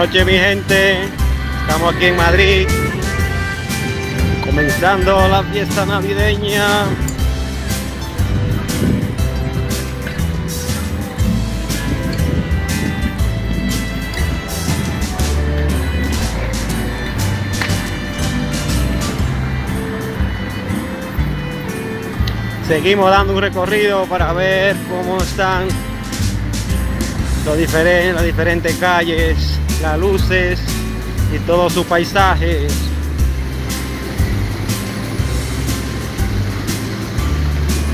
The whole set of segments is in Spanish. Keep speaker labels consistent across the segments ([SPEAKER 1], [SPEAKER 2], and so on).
[SPEAKER 1] Noches mi gente, estamos aquí en Madrid, comenzando la fiesta navideña. Seguimos dando un recorrido para ver cómo están los diferentes, las diferentes calles, las luces y todo su paisaje.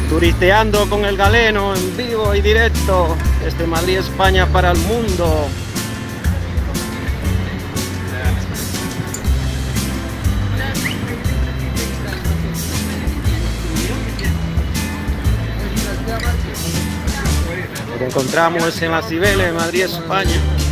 [SPEAKER 1] Turisteando con el galeno en vivo y directo desde Madrid, España para el mundo. Nos encontramos en la Cibeles, Madrid, España.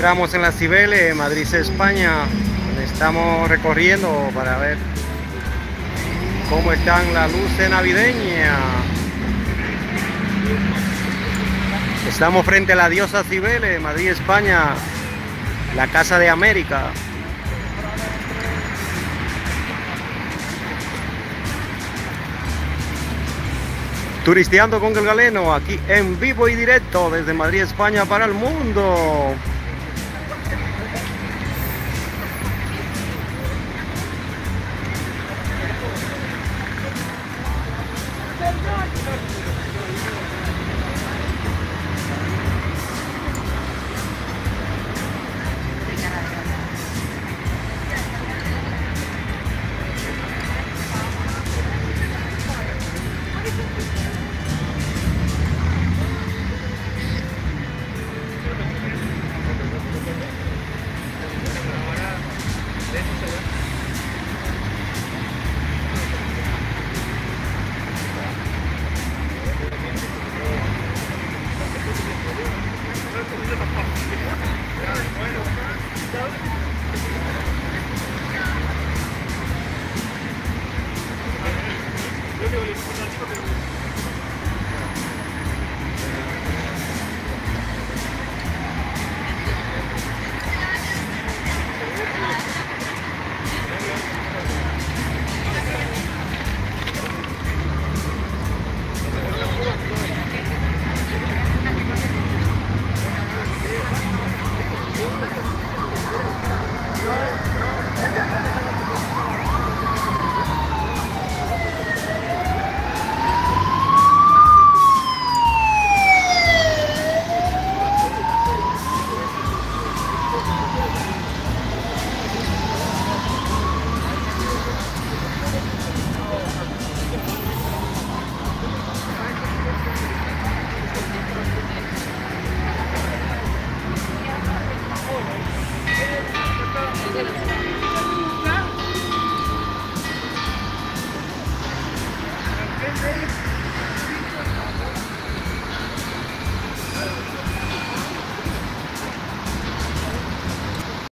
[SPEAKER 1] Encontramos en la Cibeles, Madrid, España, donde estamos recorriendo para ver cómo están las luces navideñas. Estamos frente a la diosa Cibeles, Madrid, España, la Casa de América. Turisteando con el galeno, aquí en vivo y directo desde Madrid, España para el mundo.